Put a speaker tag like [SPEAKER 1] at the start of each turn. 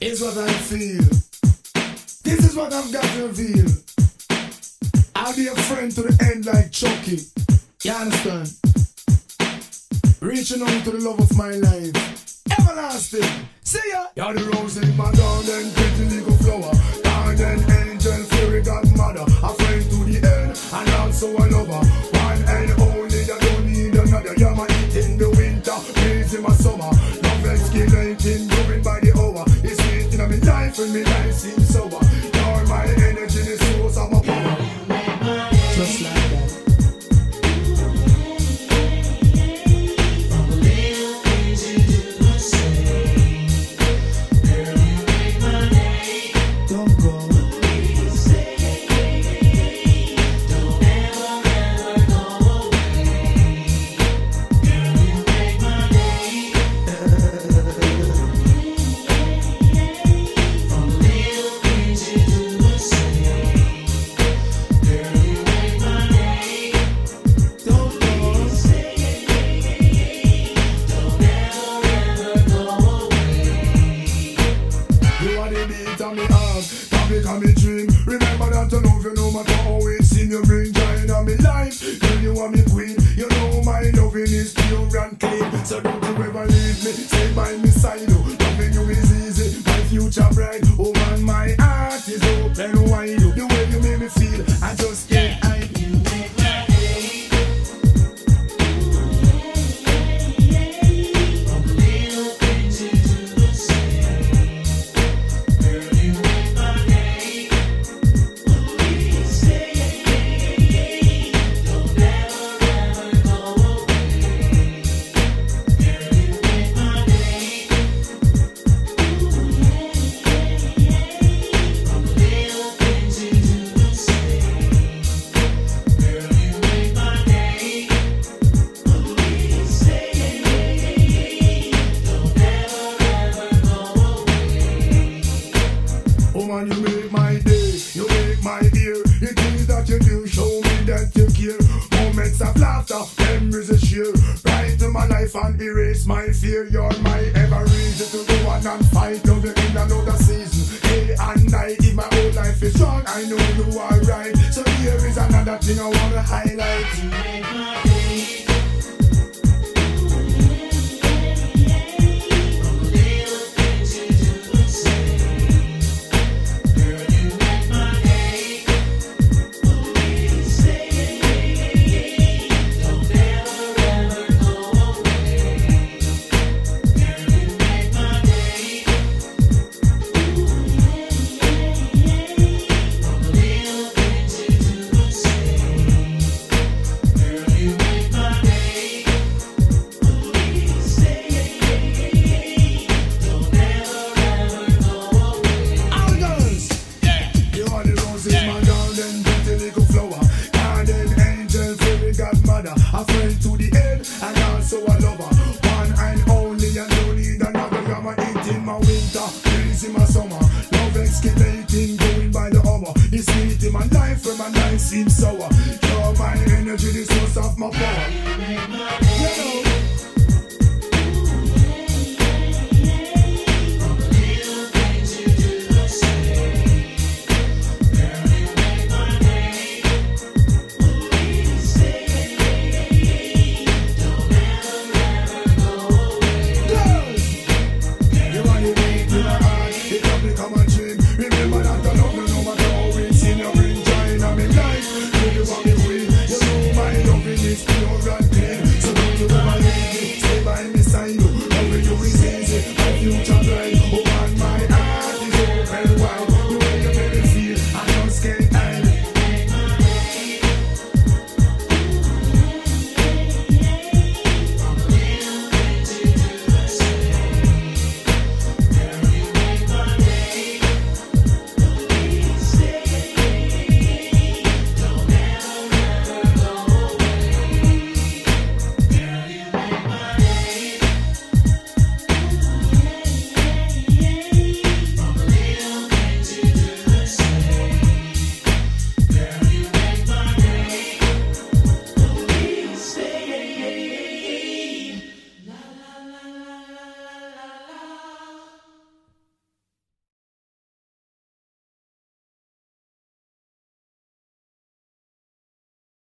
[SPEAKER 1] is what I feel. This is what I've got to reveal. I'll be a friend to the end like Chucky. You understand? Reaching out to the love of my life. Everlasting. See ya. You're the rose in my garden, pretty little flower. Garden angel, fairy godmother. Life, and my life seems sober. That to love you no matter how it seem. You bring joy in my life, girl you are me queen. You know my loving is pure and clean. So don't fight. Love you in another season. Day and night, if my whole life is wrong, I know you are right. So here is another thing I wanna highlight. Escalating, going by the hour. It's in my life, when my life seems sour. You're my energy, the